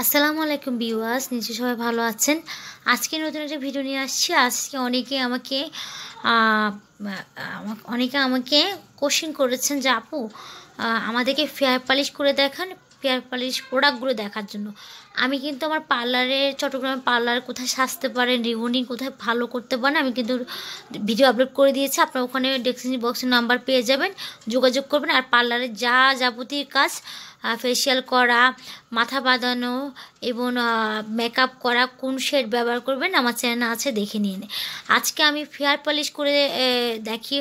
আসসালামু আলাইকুম বিওয়াস নিশ্চয়ই সবাই ভালো আছেন। আজকে নতুন একটা ভিডিও নিয়ে আসছি। আজকে অনেকে আমাকে আমা- অনেকে আমাকে কোশ্চেন করেছেন যে, আপু আমাদেরকে ফেয়ার পালিশ করে দেখান, ফেয়ার পালিশ প্রোডাক্টগুলো দেখার জন্য। আমি কিন্তু আমার পার্লারে চট্টগ্রামে পার্লার কোথায় সাজতে পারেন রিবন্ডিং কোথায় ভালো করতে পারেন, আমি কিন্তু ভিডিও আপলোড করে দিয়েছি। আপনার ওখানে ডেসক্রিপশন বক্সের নাম্বার পেয়ে যাবেন, যোগাযোগ করবেন। আর পার্লারে যা যাবতীয় কাজ ফেসিয়াল করা, মাথা বাঁধানো এবং মেকআপ করা, কোন শেড ব্যবহার করবেন আমার চ্যানেল আছে, দেখে নিয়ে নে। আজকে আমি ফেয়ার পালিশ করে দেখি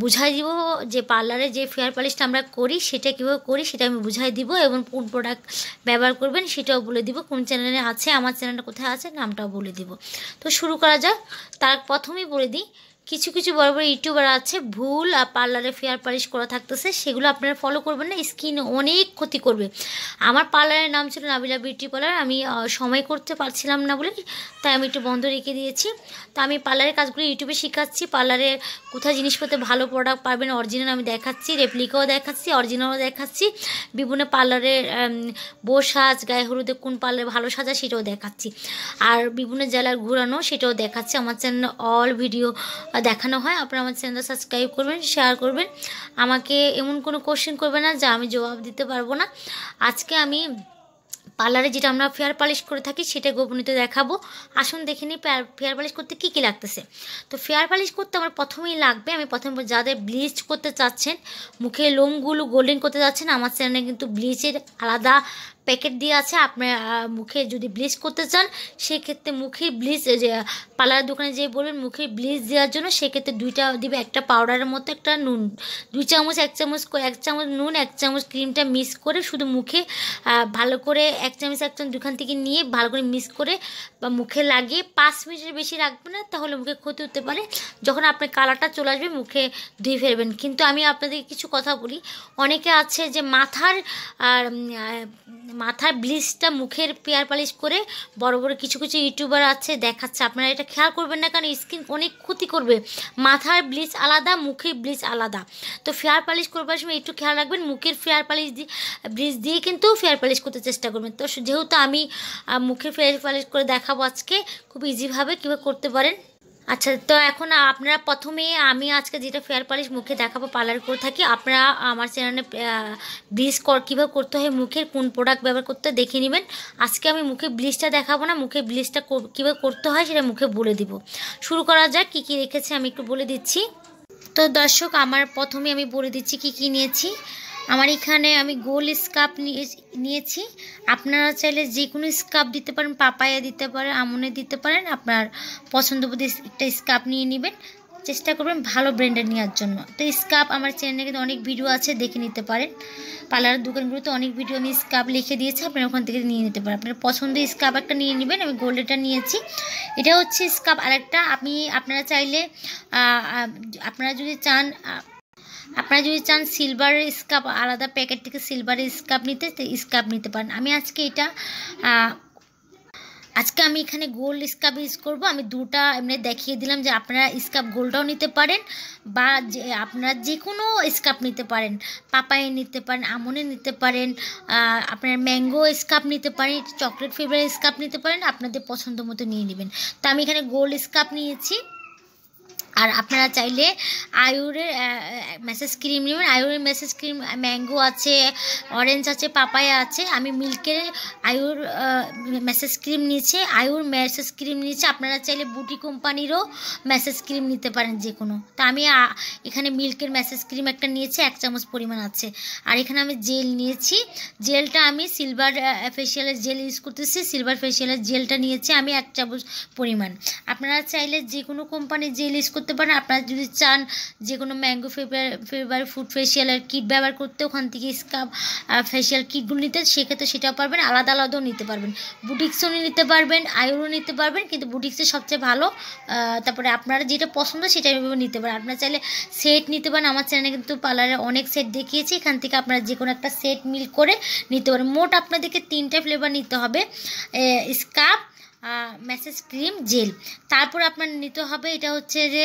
বুঝাই দিব যে পার্লারে যে ফেয়ার পালিশটা আমরা করি, সেটা কীভাবে করি, সেটা আমি বুঝাই দিব এবং কোন প্রোডাক্ট ব্যবহার করবেন, সেটাও বলে দিব, কোন চ্যানেলে আছে, আমার চ্যানেলটা কোথায় আছে, নামটাও বলে দিব তো শুরু করা যাক, তার প্রথমেই বলে দিই কিছু কিছু বড় বড় ইউটিউবার আছে, ভুল, আর পার্লারে ফেয়ার পালিশ করা থাকতেছে, সেগুলো আপনারা ফলো করবেন না স্কিন অনেক ক্ষতি করবে। আমার পার্লারের নাম ছিল নাবিলা বিউটি পার্লার আমি সময় করতে পারছিলাম না বলে, তাই আমি একটু বন্ধ রেখে দিয়েছি। তো আমি পার্লারের কাজগুলো ইউটিউবে শেখাচ্ছি, পার্লারে কোথায় জিনিসপত্র ভালো প্রোডাক্ট পাবেন অরিজিনাল আমি দেখাচ্ছি রেপ্লিকাও দেখাচ্ছি অরিজিনালও দেখাচ্ছি, বিভিন্ন পার্লারের বউ সাজ, গায়ে হলুদে কোন পার্লারে ভালো সাজা সেটাও দেখাচ্ছি। আর বিভিন্ন জেলার ঘুরানো সেটাও দেখাচ্ছি, আমার চ্যানেলে অল ভিডিও দেখানো হয়, আপনারা আমার চ্যানেলটা সাবস্ক্রাইব করবেন শেয়ার করবেন। আমাকে এমন কোনো কোশ্চেন করবে না যা আমি জবাব দিতে পারব না। আজকে আমি পার্লারে যেটা আমরা ফেয়ার পালিশ করে থাকি সেটা গোপনীয়তা দেখাবো। আসুন দেখে নিই ফেয়ার পালিশ করতে কী কী লাগতেছে। তো ফেয়ার পালিশ করতে আমার প্রথমেই লাগবে, আমি প্রথমে যাদের ব্লিচ করতে চাচ্ছেন, মুখে লোমগুলো গোল্ডেন করতে চাচ্ছেন আমার চ্যানেলে কিন্তু ব্লিচের আলাদা প্যাকেট দিয়ে আছে, আপনার মুখে যদি ব্লিচ করতে চান, সেক্ষেত্রে মুখে ব্লিচ যে, পার্লার দোকানে যেয়ে বলবেন মুখে ব্লিচ দেওয়ার জন্য সেক্ষেত্রে দুইটা দিবে, একটা পাউডারের মতো, একটা নুন। দুই চামচ, এক চামচ এক চামচ নুন, এক চামচ ক্রিমটা মিক্স করে শুধু মুখে ভালো করে এক চামচ এক চামচ দুখান থেকে নিয়ে ভালো করে মিক্স করে বা মুখে লাগিয়ে পাঁচ মিনিটের বেশি রাখবেন না, তাহলে মুখে ক্ষতি হতে পারে। যখন আপনার কালারটা চলে আসবে, মুখে ধুয়ে ফেলবেন। কিন্তু আমি আপনাদের কিছু কথা বলি। অনেকে আছে যে মাথার আর মাথার ব্লিচটা মুখের পেয়ার পালিশ করে বড় বড় কিছু কিছু ইউটিউবার আছে, দেখাচ্ছে। আপনারা এটা খেয়াল করবেন না, কারণ স্কিন অনেক ক্ষতি করবে। মাথার ব্লিচ আলাদা, মুখের ব্লিচ আলাদা। তো ফেয়ার পালিশ করবার সময় একটু খেয়াল রাখবেন, মুখের ফেয়ার পালিশ দিয়ে ব্লিচ দিয়ে কিন্তু ফেয়ার পালিশ করতে চেষ্টা করবেন। তো যেহেতু আমি মুখের ফেয়ার পালিশ করে দেখাবো আজকে, খুব ইজিভাবে কীভাবে করতে পারেন। আচ্ছা তো এখন আপনারা প্রথমে আমি আজকে যেটা ফেয়ার পালিশ মুখে দেখাবো পার্লার করে থাকি, আপনারা আমার চ্যানেলে ব্লিচ কর, কীভাবে করতে হয়, মুখের কোন প্রোডাক্ট ব্যবহার করতে দেখে নেবেন। আজকে আমি মুখে ব্লিচটা দেখাবো না, মুখে ব্লিচটা কীভাবে করতে হয়, সেটা মুখে বলে দিব। শুরু করা যাক, কী কী রেখেছি আমি একটু বলে দিচ্ছি। তো দর্শক, আমার প্রথমে আমি বলে দিচ্ছি কি কি নিয়েছি। আমার এখানে আমি গোল স্কাপ নিয়েছি। আপনারা চাইলে যে কোনো স্কাপ দিতে পারেন, পাপায়া দিতে পারেন, আমনে দিতে পারেন। আপনার পছন্দ বোধ একটা স্কাপ নিয়ে নেবেন। চেষ্টা করবেন ভালো ব্র্যান্ডের নেওয়ার জন্য। তো স্কাপ আমার চ্যানেলে কিন্তু অনেক ভিডিও আছে, দেখে নিতে পারেন। পার্লারের দোকানগুলোতে অনেক ভিডিও আমি স্কাপ লিখে দিয়েছি, আপনারা ওখান থেকে নিয়ে নিতে পারেন। আপনার পছন্দের স্কাপ একটা নিয়ে নেবেন, আমি গোল্ডেটা নিয়েছি। এটা হচ্ছে স্কাপ আরেকটা, আমি আপনারা চাইলে আপনারা যদি চান আপনারা যদি চান সিলভারের স্কাপ, আলাদা প্যাকেট থেকে সিলভারের স্কাপ নিতে স্কাপ নিতে পারেন। আমি আজকে এটা আজকে আমি এখানে গোল্ড স্কাপ ইউজ করব। আমি দুটা এমনি দেখিয়ে দিলাম যে আপনারা স্কাপ গোল্ডটাও নিতে পারেন বা যে, আপনারা যে কোনো স্কাপ নিতে পারেন। পাপায়ে নিতে পারেন, আমনে নিতে পারেন আপনার ম্যাঙ্গো স্কাপ নিতে পারেন চকলেট ফ্লেভারের স্কাপ নিতে পারেন, আপনাদের পছন্দ মতো নিয়ে নেবেন। তো আমি এখানে গোল্ড স্কাপ নিয়েছি। আর আপনারা চাইলে আয়ুরের মেসেজ ক্রিম নেবেন। আয়ুরের মেসেজ ক্রিম ম্যাঙ্গো আছে অরেঞ্জ আছে পাপায়া আছে। আমি মিল্কের আয়ুর মেসেজ ক্রিম নিয়েছি। আয়ুর মেসেজ ক্রিম নিয়েছি। আপনারা চাইলে বুটি কোম্পানিরও মেসেজ ক্রিম নিতে পারেন যে কোনো তা আমি এখানে মিল্কের মেসেজ ক্রিম একটা নিয়েছি, এক চামচ পরিমাণ আছে। আর এখানে আমি জেল নিয়েছি। জেলটা আমি সিলভার ফেসিয়ালের জেল ইউজ করতেছি। সিলভার ফেসিয়ালের জেলটা নিয়েছি আমি এক চামচ পরিমাণ। আপনারা চাইলে যে কোনো কোম্পানির জেল ইউজ করতে পারেন। আপনারা যদি চান যে কোনো ম্যাঙ্গো ফেভার ফেভার ফুড ফেসিয়ালের কিট ব্যবহার করতে, ওখান থেকে স্কাব ফেসিয়াল কিটগুলো নিতে, সেক্ষেত্রে সেটাও পারবেন। আলাদা, আলাদাও নিতে পারবেন। বুটিক্সও নিতে পারবেন আয়ুরও নিতে পারবেন, কিন্তু বুটিক্সের সবচেয়ে ভালো তারপরে আপনারা যেটা পছন্দ সেটা নিতে পারেন। আপনারা চাইলে সেট নিতে পারেন। আমার চ্যানেলে কিন্তু পার্লারে অনেক সেট দেখিয়েছি। এখান থেকে আপনারা যে কোনো একটা সেট মিল করে নিতে পারেন। মোট আপনাদেরকে তিনটা ফ্লেভার নিতে হবে। স্কাপ মেসেজ ক্রিম জেল তারপর আপনার নিতে হবে এটা হচ্ছে যে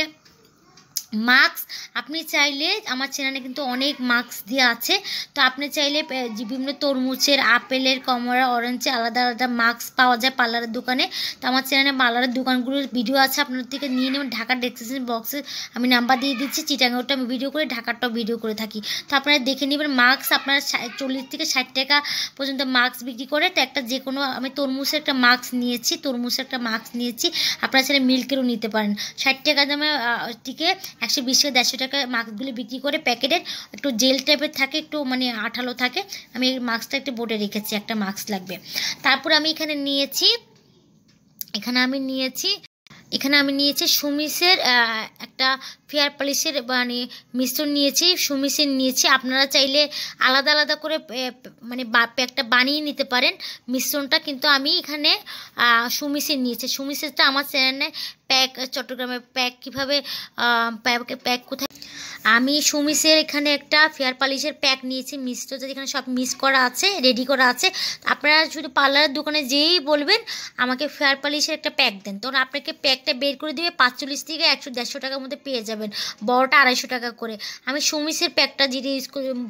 মাস্ক, আপনি চাইলে আমার চ্যানেলে কিন্তু অনেক মাস্ক দেওয়া আছে। তো আপনি চাইলে বিভিন্ন তরমুজের, আপেলের কমলা অরেঞ্জের আলাদা আলাদা মাস্ক পাওয়া যায় পার্লারের দোকানে। তো আমার চ্যানেলে পার্লারের দোকানগুলোর ভিডিও আছে, আপনার থেকে নিয়ে নেবেন। ঢাকার ডেসক্রিপশন বক্সে আমি নাম্বার দিয়ে দিচ্ছি চিটাঙ্গটা আমি ভিডিও করে, ঢাকারটাও ভিডিও করে থাকি। তো আপনারা দেখে নেবেন, মাস্ক আপনারা চল্লিশ থেকে ষাট টাকা পর্যন্ত মাস্ক বিক্রি করে, তো একটা যে কোনো আমি তরমুজের একটা মাস্ক নিয়েছি, তরমুজের একটা মাস্ক নিয়েছি। আপনারা সেটা মিল্কেরও নিতে পারেন। ষাট টাকা দামে থেকে একশো বিশ থেকে দেড়শো টাকা মাস্কগুলি বিক্রি করে প্যাকেটের একটু জেল টাইপের থাকে, একটু মানে আঠালো থাকে। আমি এই মাস্কটা একটু বোর্ডে রেখেছি, একটা মাস্ক লাগবে। তারপর আমি এখানে নিয়েছি, এখানে আমি নিয়েছি এখানে আমি নিয়েছি সুমিসের একটা ফেয়ার পলিশের মানে মিশ্রণ নিয়েছি, সুমিসের নিয়েছি। আপনারা চাইলে আলাদা আলাদা করে মানে প্যাকটা বানিয়ে নিতে পারেন। মিশ্রণটা কিন্তু আমি এখানে সুমিসের নিয়েছি। সুমিসেরটা আমার চ্যানেলে প্যাক, চট্টগ্রামে প্যাক কীভাবে প্যাক কোথায় আমি সুমিসের এখানে একটা ফেয়ার পালিশের প্যাক নিয়েছি মিক্সড যেখানে সব মিক্স করা আছে রেডি করা আছে। আপনারা শুধু পার্লারের দোকানে যেই বলবেন, আমাকে ফেয়ার পালিশের একটা প্যাক দেন। তখন আপনাকে প্যাকটা বের করে দিবে, পাঁচচল্লিশ থেকে একশো দেড়শো টাকার মধ্যে পেয়ে যাবেন, বড়টা আড়াইশো টাকা করে। আমি সুমিসের প্যাকটা যেটা ইউজ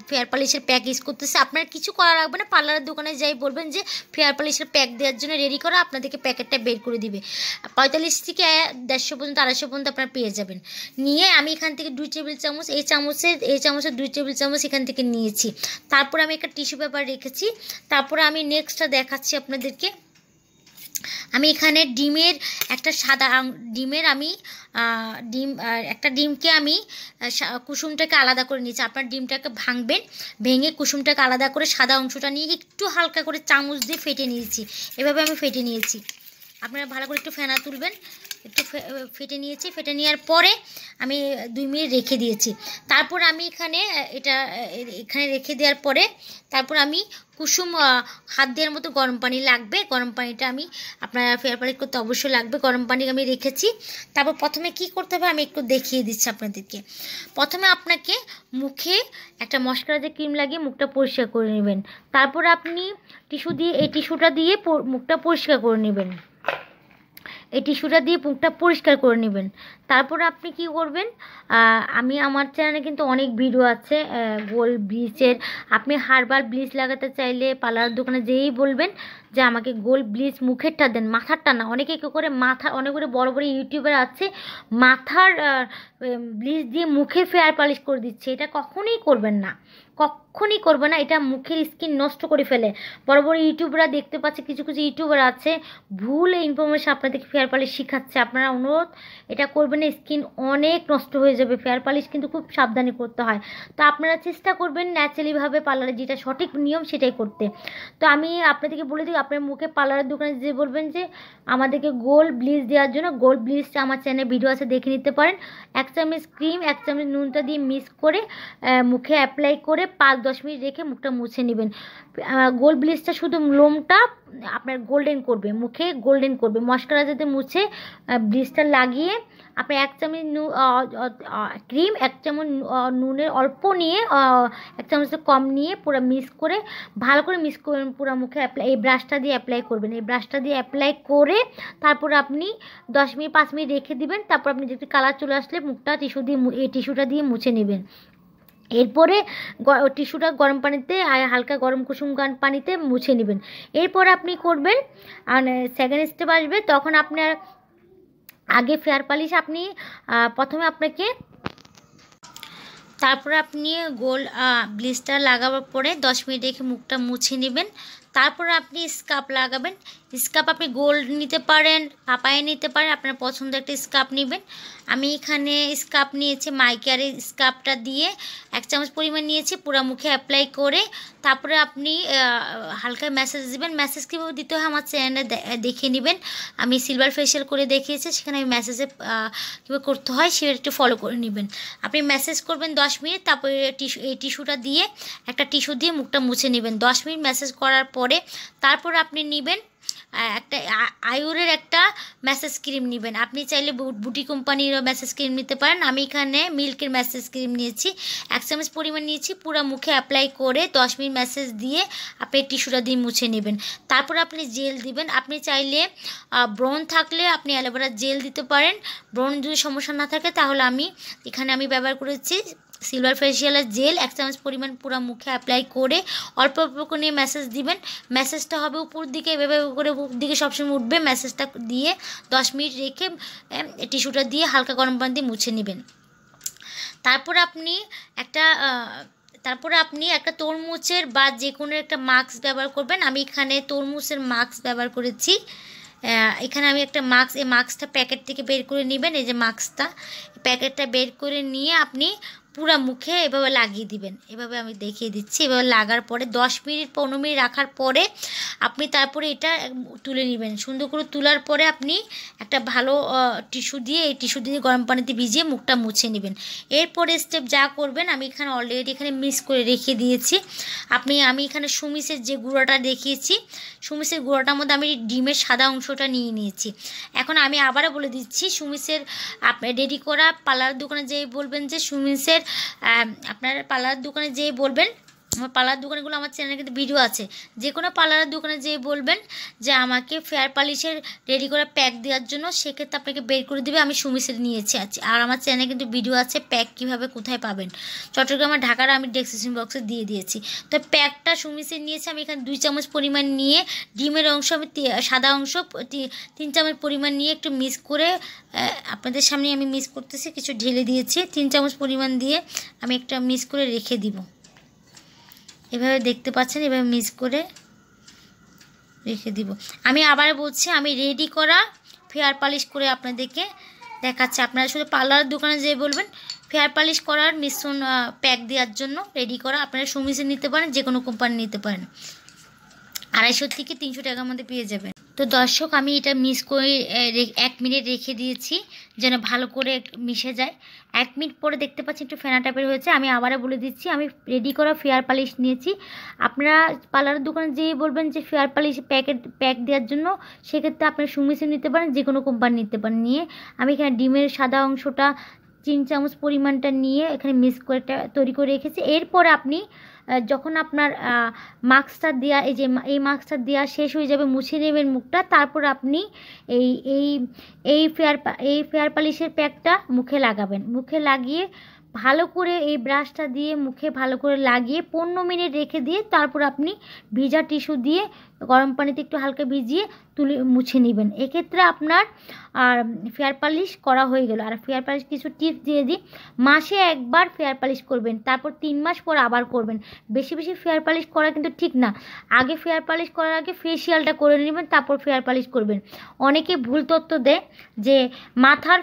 ফেয়ার পালিশের প্যাক ইউজ করতেছি, আপনার কিছু করা লাগবে না, পার্লারের দোকানে যাই বলবেন যে, ফেয়ার পালিশের প্যাক দেওয়ার জন্য রেডি করা, আপনাদেরকে প্যাকেটটা বের করে দিবে। পঁয়তাল্লিশ থেকে দেড়শো পর্যন্ত, আড়াইশো পর্যন্ত আপনারা পেয়ে যাবেন। নিয়ে আমি এখান থেকে দুই টেবিল চামচ এই চামচের এই চামচের দুই টেবিল চামচ এখান থেকে নিয়েছি। তারপর আমি একটা টিস্যু পেপার রেখেছি। তারপরে আমি নেক্সটটা দেখাচ্ছি আপনাদেরকে। আমি এখানে ডিমের একটা সাদা ডিমের আমি ডিম একটা ডিমকে আমি কুসুমটাকে আলাদা করে নিয়েছি। আপনার ডিমটাকে ভাঙবেন, ভেঙে কুসুমটাকে আলাদা করে সাদা অংশটা নিয়ে একটু হালকা করে চামচ দিয়ে ফেটে নিয়েছি। এভাবে আমি ফেটে নিয়েছি। আপনারা ভালো করে একটু ফেনা তুলবেন। একটু ফেটে নিয়েছি। ফেটে নেওয়ার পরে আমি দুই মিনিট রেখে দিয়েছি। তারপর আমি এখানে এটা এখানে রেখে দেওয়ার পরে তারপর আমি কুসুম হাত দেওয়ার মতো গরম পানি লাগবে। গরম পানিটা আমি আপনার ফেয়ার পানি করতে অবশ্যই লাগবে। গরম পানি আমি রেখেছি। তারপর প্রথমে কি করতে হবে আমি একটু দেখিয়ে দিচ্ছি আপনাদেরকে। প্রথমে আপনাকে মুখে একটা মশকারাজের ক্রিম লাগিয়ে মুখটা পরিষ্কার করে নেবেন। তারপর আপনি টিস্যু দিয়ে, এই টিস্যুটা দিয়ে মুখটা পরিষ্কার করে নেবেন। এই টিস্যুটা দিয়ে মুখটা পরিষ্কার করে নেবেন। তারপর আপনি কি করবেন আমি আমার চ্যানেলে কিন্তু অনেক ভিডিও আছে গোল ব্লিচের আপনি হার্বাল ব্লিচ লাগাতে চাইলে পার্লার দোকানে যেই বলবেন যে আমাকে গোল ব্লিচ মুখেরটা দেন, মাথারটা না। অনেকে কী করে, মাথা, অনেক করে বড় বড় ইউটিউবার আছে, মাথার ব্লিচ দিয়ে মুখে ফেয়ার পালিশ করে দিচ্ছে। এটা কখনোই করবেন না। কখনই করবে না, এটা মুখের স্কিন নষ্ট করে ফেলে। বড় বড় ইউটিউবরা দেখতে পাচ্ছে, কিছু কিছু ইউটিউবার আছে, ভুল ইনফরমেশন আপনাদেরকে ফেয়ার পালিশ শিখাচ্ছে। আপনারা অনুরোধ, এটা করবেন না, স্কিন অনেক নষ্ট হয়ে যাবে। ফেয়ার পালিশ কিন্তু খুব সাবধানে করতে হয়। তো আপনারা চেষ্টা করবেন ন্যাচারালিভাবে পার্লারে যেটা সঠিক নিয়ম সেটাই করতে। তো আমি আপনাদেরকে বলে দিই, আপনার মুখে পার্লারের দোকানে যে বলবেন যে, আমাদেরকে গোল ব্লিচ দেওয়ার জন্য গোল ব্লিচটা আমার চ্যানেলে ভিডিও আছে, দেখে নিতে পারেন। এক চামচ ক্রিম এক চামচ নুনটা দিয়ে মিক্স করে মুখে অ্যাপ্লাই করে পাঁচ, দশ মিনিট রেখে মুখটা মুছে নেবেন। গোল ব্লিচটা শুধু লোমটা আপনার গোল্ডেন করবে, মুখে গোল্ডেন করবে। মস্কারা যাতে মুছে ব্লিচটা লাগিয়ে আপনি এক চামচ ক্রিম এক চামচ নুনের অল্প নিয়ে এক চামচ কম নিয়ে পুরো মিক্স করে, ভালো করে মিক্স করবেন পুরো মুখে অ্যাপ্লাই এই ব্রাশটা দিয়ে অ্যাপ্লাই করবেন। এই ব্রাশটা দিয়ে অ্যাপ্লাই করে তারপর আপনি দশ মিনিট, পাঁচ মিনিট রেখে দিবেন। তারপর আপনি যদি কালার চলে আসলে মুখটা টিস্যু দিয়ে এই টিস্যুটা দিয়ে মুছে নেবেন। এরপরে টিস্যুটা গরম পানিতে হালকা গরম কুসুম পানিতে মুছে নেবেন। এরপর আপনি করবেন, আর সেকেন্ড স্টেপ আসবে, তখন আপনার আগে ফেয়ার পালিশ আপনি প্রথমে আপনাকে তারপরে আপনি গোল ব্লিচটা লাগাবার পরে দশ মিনিট রেখে মুখটা মুছে নেবেন। তারপরে আপনি স্কাপ লাগাবেন। স্কাপ আপনি গোল্ড নিতে পারেন পাপায়ে নিতে পারেন, আপনার পছন্দের একটা স্কাপ নেবেন। আমি এখানে স্কাপ নিয়েছি মাইকারের স্কাপটা দিয়ে এক চামচ পরিমাণ নিয়েছি, পুরো মুখে অ্যাপ্লাই করে তারপরে আপনি হালকা ম্যাসেজ দিবেন। ম্যাসেজ কীভাবে দিতে হয় আমার চ্যানেলে দেখে নেবেন। আমি সিলভার ফেশিয়াল করে দেখিয়েছি, সেখানে আমি মেসেজে কীভাবে করতে হয় সেটা একটু ফলো করে নেবেন। আপনি মেসেজ করবেন দশ মিনিট, তারপরে টিস্যু এই টিস্যুটা দিয়ে একটা টিস্যু দিয়ে মুখটা মুছে নেবেন। দশ মিনিট মেসেজ করার পরে তারপর আপনি নেবেন একটা আয়ুরের একটা ম্যাসেজ ক্রিম নেবেন। আপনি চাইলে বুটি কোম্পানিরও ম্যাসেজ ক্রিম নিতে পারেন। আমি এখানে মিল্কের ম্যাসেজ ক্রিম নিয়েছি। এক চামচ পরিমাণ নিয়েছি। পুরো মুখে অ্যাপ্লাই করে দশ মিনিট ম্যাসেজ দিয়ে আপনি টিস্যুটা দিয়ে মুছে নেবেন। তারপর আপনি জেল দিবেন। আপনি চাইলে ব্রণ থাকলে আপনি অ্যালোভেরা জেল দিতে পারেন। ব্রণ যদি সমস্যা না থাকে, তাহলে আমি, এখানে আমি ব্যবহার করেছি সিলভার ফেসিয়ালের জেল এক চামচ পরিমাণ পুরো মুখে অ্যাপ্লাই করে অল্প অল্প করে নিয়ে ম্যাসেজ দিবেন ম্যাসেজটা হবে উপর দিকে, এভাবে করে উপর দিকে সবসময় উঠবে। ম্যাসেজটা দিয়ে দশ মিনিট রেখে টিস্যুটা দিয়ে হালকা গরম পানি দিয়ে মুছে নেবেন। তারপর আপনি একটা তারপরে আপনি একটা তরমুজের বা যে কোনো একটা মাস্ক ব্যবহার করবেন। আমি এখানে তরমুজের মাস্ক ব্যবহার করেছি। এখানে আমি একটা মাস্ক এই মাস্কটা প্যাকেট থেকে বের করে নেবেন। এই যে মাস্কটা প্যাকেটটা বের করে নিয়ে আপনি পুরো মুখে এভাবে লাগিয়ে দিবেন। এভাবে আমি দেখিয়ে দিচ্ছি। এভাবে লাগার পরে দশ মিনিট, পনেরো মিনিট রাখার পরে আপনি তারপরে এটা তুলে নেবেন। সুন্দর করে তোলার পরে আপনি একটা ভালো টিস্যু দিয়ে এই টিস্যু দিয়ে গরম পানিতে ভিজিয়ে মুখটা মুছে নেবেন। এরপরে স্টেপ যা করবেন, আমি এখানে অলরেডি এখানে মিক্স করে রেখে দিয়েছি। আপনি, আমি এখানে সুমিসের যে গুঁড়োটা দেখিয়েছি, সুমিসের গুঁড়োটার মধ্যে আমি ডিমের সাদা অংশটা নিয়ে নিয়েছি। এখন আমি আবারও বলে দিচ্ছি, সুমিসের রেডি করা পার্লার দোকানে যেয়ে বলবেন যে সুমিসের আপনার পার্লার দোকানে যেয়ে বলবেন। আমার পার্লার দোকানগুলো আমার চ্যানেলে কিন্তু ভিডিও আছে। যে কোনো পার্লারের দোকানে যেয়ে বলবেন যে আমাকে ফেয়ার পালিশের রেডি করে প্যাক দেওয়ার জন্য সেক্ষেত্রে আপনাকে বের করে দেবে, আমি সুমিসের নিয়েছি আছে। আর আমার চ্যানেলে কিন্তু ভিডিও আছে প্যাক কীভাবে কোথায় পাবেন। চট্টগ্রামের ঢাকার আমি ডেসক্রিপশন বক্সে দিয়ে দিয়েছি। তো প্যাকটা সুমিসের নিয়েছি, আমি এখানে দুই চামচ পরিমাণ নিয়ে ডিমের অংশ, আমি সাদা অংশ তিন চামচ পরিমাণ নিয়ে একটু মিক্স করে আপনাদের সামনে আমি মিক্স করতেছি, কিছু ঢেলে দিয়েছি। তিন চামচ পরিমাণ দিয়ে আমি একটা মিক্স করে রেখে দিব। এভাবে দেখতে পাচ্ছেন, এভাবে মিস করে রেখে দিব। আমি আবার বলছি, আমি রেডি করা ফেয়ার পালিশ করে আপনাদেরকে দেখাচ্ছি। আপনারা শুধু পার্লার দোকানে যেয়ে বলবেন ফেয়ার পালিশ করার মিশ্রণ প্যাক দেওয়ার জন্য রেডি করা। আপনারা সুমিশে নিতে পারেন যে কোনো কোম্পানি নিতে পারেন। আড়াইশো থেকে তিনশো টাকার মধ্যে পেয়ে যাবেন। তো দর্শক, আমি এটা মিস করে এক মিনিট রেখে দিয়েছি যেন ভালো করে মিশে যায়। এক মিনিট পরে দেখতে পাচ্ছি একটু ফেনা টাইপের হয়েছে। আমি আবারও বলে দিচ্ছি, আমি রেডি করা ফেয়ার পালিশ নিয়েছি। আপনারা পার্লারের দোকানে যেয়ে বলবেন যে ফেয়ার পালিশ প্যাকেট প্যাক দেওয়ার জন্য, সেক্ষেত্রে আপনারা সুমিশে নিতে পারেন যে কোনো কোম্পানি নিতে পারেন। নিয়ে আমি এখানে ডিমের সাদা অংশটা, তিন চামচ পরিমাণটা নিয়ে এখানে মিক্স করে তৈরি করে রেখেছি। এরপর আপনি যখন আপনার মাস্কটা দেওয়া এই যে এই মাস্কটা দেওয়া শেষ হয়ে যাবে মুছে নেবেন মুখটা, তারপর আপনি এই এই এই ফেয়ার এই ফেয়ার পালিশের প্যাকটা মুখে লাগাবেন। মুখে লাগিয়ে ভালো করে এই ব্রাশটা দিয়ে মুখে ভালো করে লাগিয়ে পনেরো মিনিট রেখে দিয়ে তারপর আপনি ভিজা টিস্যু দিয়ে গরম পানিতে একটু হালকা ভিজিয়ে তুলে মুছে নেবেন। এক্ষেত্রে আপনার, আর ফেয়ার পালিশ করা হয়ে গেল। আর ফেয়ার পালিশ কিছু টিপস দিয়ে দিই। মাসে একবার ফেয়ার পালিশ করবেন, তারপর তিন মাস পর আবার করবেন। বেশি বেশি ফেয়ার পালিশ করা কিন্তু ঠিক না। আগে ফেয়ার পালিশ করার আগে ফেসিয়ালটা করে নেবেন, তারপর ফেয়ার পালিশ করবেন। অনেকে ভুল তথ্য দেয় যে মাথার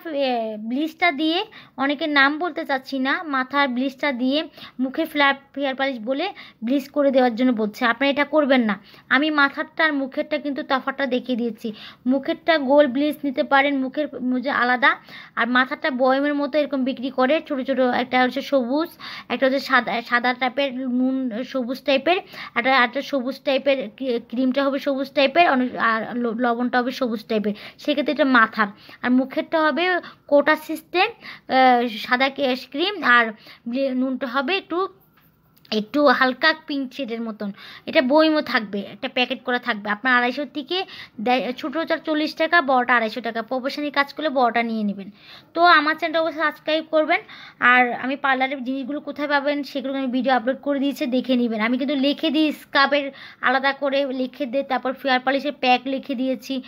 ব্লিচটা দিয়ে, অনেকে নাম বলতে চাচ্ছি না, মাথার ব্লিচটা দিয়ে মুখে ফ্ল্যাপ, ফেয়ার পালিশ বলে ব্লিচ করে দেওয়ার জন্য বলছে। আপনারা এটা করবেন না। আমি মাথারটা আর মুখেরটা কিন্তু তফাতটা দেখিয়ে দিয়েছি। মুখেরটা গোল ব্লিচ নিতে পারেন, মুখের আলাদা। আর মাথাটা বয়মের মতো এরকম বিক্রি করে, ছোট ছোট একটা হচ্ছে সবুজ, একটা হচ্ছে সাদা সাদা টাইপের নুন, সবুজ টাইপের একটা একটা সবুজ টাইপের ক্রিমটা হবে সবুজ টাইপের অনেক, আর লবণটা হবে সবুজ টাইপের সেক্ষেত্রে এটা মাথার আর মুখেরটা হবে কোটা সিস্টেম সাদা ক্রিম আর নুনটা হবে একটু একটু হালকা পিঙ্ক শেডের মতন। এটা বইমও থাকবে, একটা প্যাকেট করা থাকবে। আপনার আড়াইশো থেকে দেয়- ছোটোটা চল্লিশ টাকা, বড়টা আড়াইশো টাকা। প্রফেশনালি কাজ করলে বড়টা নিয়ে নেবেন। তো আমার চ্যানেলটা অবশ্যই সাবস্ক্রাইব করবেন। আর আমি পার্লারের জিনিসগুলো কোথায় পাবেন সেগুলো আমি ভিডিও আপলোড করে দিয়েছি, দেখে নেবেন। আমি কিন্তু লিখে দিই স্কাবের আলাদা করে লিখে দিই তারপর ফেয়ার পলিশের প্যাক লিখে দিয়েছি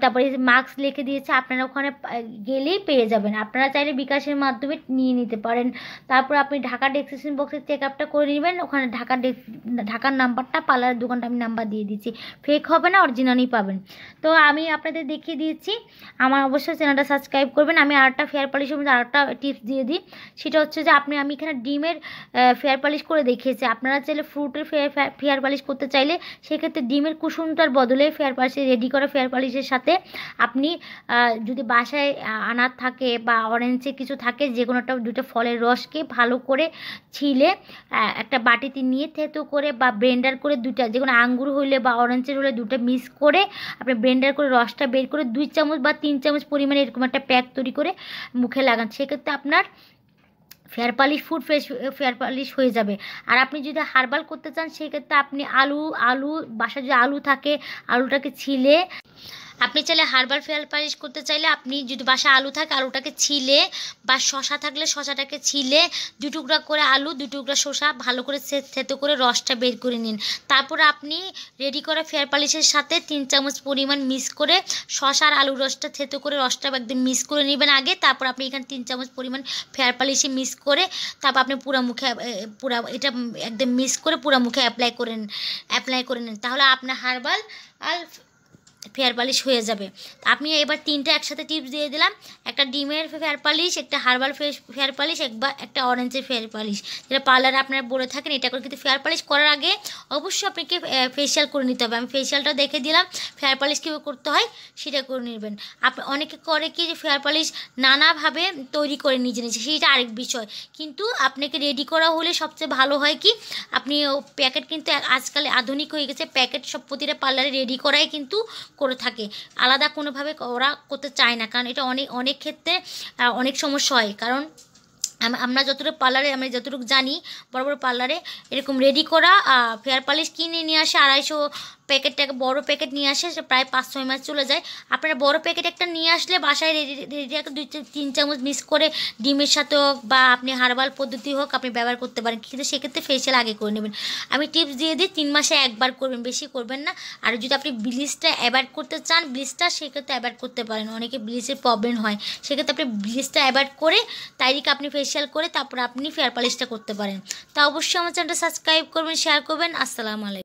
তারপরে মাস্ক লিখে দিয়েছি, আপনারা ওখানে গেলেই পেয়ে যাবেন। আপনারা চাইলে বিকাশের মাধ্যমে নিয়ে নিতে পারেন। তারপর আপনি ঢাকা ডেসক্রিপশন বক্সে চেক আপটা করে নেবেন। ওখানে ঢাকা ঢাকার নাম্বারটা, পার্লারের দোকানটা আমি নাম্বার দিয়ে দিচ্ছি। ফেক হবে না অরিজিনালই পাবেন। তো আমি আপনাদের দেখিয়ে দিয়েছি। আমার অবশ্যই চ্যানেলটা সাবস্ক্রাইব করবেন। আমি আরেকটা ফেয়ার পলিশের মধ্যে আরেকটা টিপস দিয়ে দিই। সেটা হচ্ছে যে, আপনি, আমি এখানে ডিমের ফেয়ার পালিশ করে দেখিয়েছি। আপনারা চাইলে ফ্রুটের ফেয়ার ফেয়ার পালিশ করতে চাইলে সেক্ষেত্রে ডিমের কুসুমটার বদলে ফেয়ার পালিশ রেডি করা ফেয়ার পালিশের সাথে আপনি যদি বাসায় আনার থাকে বা অরেঞ্জে কিছু থাকে যে কোনো একটা, দুটো ফলের রসকে ভালো করে ছিলে একটা একটা বাটিতে নিয়ে থেতো করে বা ব্লেন্ডার করে দুইটা, যে কোনো আঙ্গুর হইলে বা অরেঞ্জের হলে দুটো মিক্স করে আপনি ব্লেন্ডার করে রসটা বের করে দুই চামচ বা তিন চামচ পরিমাণে এরকম একটা প্যাক তৈরি করে মুখে লাগান। সেক্ষেত্রে আপনার fair polish, food fresh fair polish হয়ে যাবে। আর আপনি যদি হার্বাল করতে চান, সেক্ষেত্রে আপনি আলু আলু, বাসায় যদি আলু থাকে, আলুটাকে ছিলে আপনি চাইলে হার্বাল ফেয়ার পালিশ করতে চাইলে আপনি যদি বাসা আলু থাকে, আলুটাকে ছিলে বা শশা থাকলে শশাটাকে ছিলে, দু টুকরা করে আলু, দু টুকরা শসা, ভালো করে থেতো করে রসটা বের করে নিন। তারপর আপনি রেডি করা ফেয়ার পালিশের সাথে তিন চামচ পরিমাণ মিক্স করে শশা আর আলুর রসটা থেতো করে রসটা একদম মিক্স করে নেবেন আগে। তারপর আপনি এখানে তিন চামচ পরিমাণ ফেয়ার পালিশে মিক্স করে তারপর আপনি পুরা মুখে পুরা এটা একদম মিক্স করে পুরো মুখে অ্যাপ্লাই করেন অ্যাপ্লাই করে নিন। তাহলে আপনার হার্বাল আর ফেয়ার পালিশ হয়ে যাবে। আপনি এবার তিনটা একসাথে টিপস দিয়ে দিলাম। একটা ডিমের ফেয়ার পালিশ, একটা হার্বাল ফেয়ার পালিশ, একবার একটা অরেঞ্জের ফেয়ার পালিশ। যেটা পার্লারে আপনারা বলে থাকেন, এটা করে কিন্তু ফেয়ার পালিশ করার আগে অবশ্যই আপনাকে ফেসিয়াল করে নিতে হবে। আমি ফেসিয়ালটা দেখে দিলাম, ফেয়ার পালিশ কীভাবে করতে হয়, সেটা করে নেবেন। আপনি অনেকে করে কি যে ফেয়ার পালিশ নানাভাবে তৈরি করে নিজে নিজে, সেইটা আরেক বিষয়। কিন্তু আপনাকে রেডি করা হলে সবচেয়ে ভালো হয় কি, আপনি প্যাকেট কিন্তু আজকাল আধুনিক হয়ে গেছে, প্যাকেট সব প্রতিটা পার্লারে রেডি করাই কিন্তু করে থাকে। আলাদা কোনোভাবে ওরা করতে চায় না। কারণ এটা অনেক অনেক ক্ষেত্রে অনেক সমস্যা হয়। কারণ আমরা যতটুকু পার্লারে, আমরা যতটুকু জানি, বড় বড় পার্লারে এরকম রেডি করা ফেয়ার পালিশ কিনে নিয়ে আসে, আড়াইশো প্যাকেটটাকে বড় প্যাকেট নিয়ে আসে প্রায় পাঁচ, ছয় মাস চলে যায়। আপনারা বড় প্যাকেট একটা নিয়ে আসলে বাসায় রেডি রেডি একটা দুই তিন চামচ মিক্স করে ডিমের সাথে হোক বা আপনি হার্বাল পদ্ধতি হোক, আপনি ব্যবহার করতে পারেন। কিন্তু সেক্ষেত্রে ফেসিয়াল আগে করে নেবেন। আমি টিপস দিয়ে দিই, তিন মাসে একবার করবেন, বেশি করবেন না। আর যদি আপনি ব্লিচটা অ্যাভয়েড করতে চান ব্লিচটা সেক্ষেত্রে অ্যাভয়েড করতে পারেন। অনেকে ব্লিচের প্রবলেম হয়। সেক্ষেত্রে আপনি ব্লিচটা অ্যাভয়েড করে তাইরিকে আপনি ফেসিয়াল করে তারপর আপনি ফেয়ার পালিশটা করতে পারেন। তা অবশ্যই আমার চ্যানেলটা সাবস্ক্রাইব করবেন শেয়ার করবেন। আসসালামু আলাইকুম।